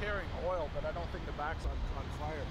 carrying oil, but I don't think the back's on, on fire.